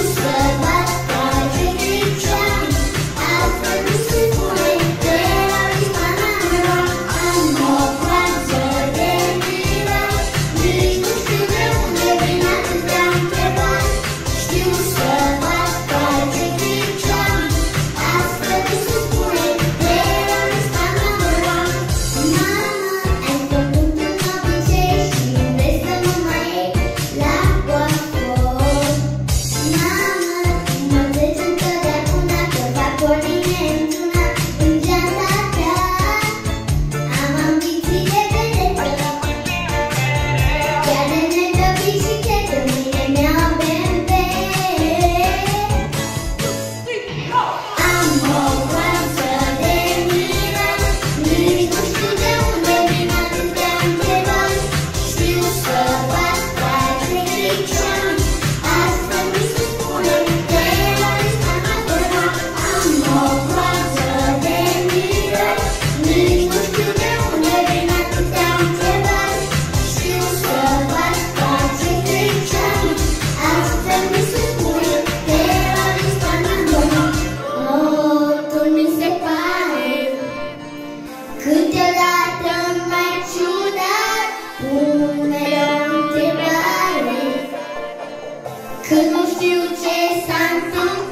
whispered Could my future sound